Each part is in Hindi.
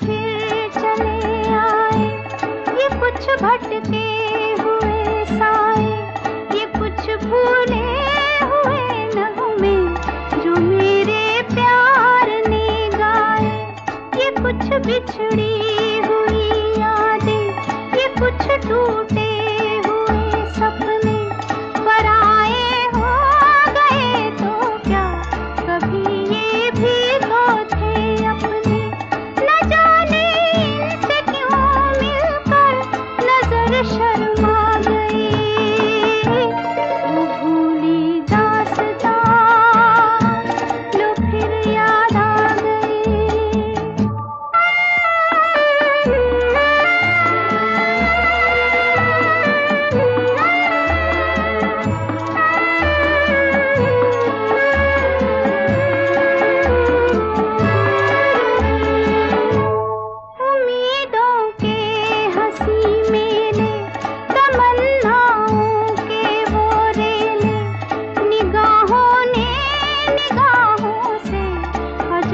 फिर चले आए। ये कुछ भटके हुए साए। ये कुछ भूले हुए नगमे जो मेरे प्यार ने गाए। ये कुछ बिछड़ी हुई यादें। ये कुछ टूटे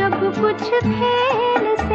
अजब कुछ खेल से